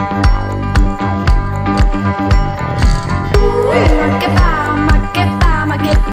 Thank you.